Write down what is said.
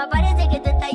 papá parece que te está